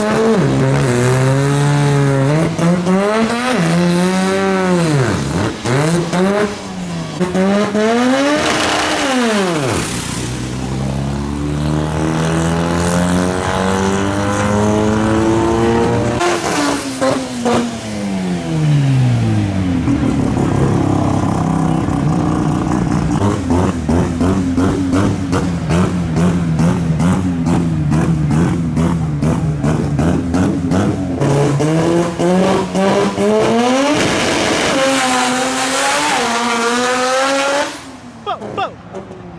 Mm-hmm. boom.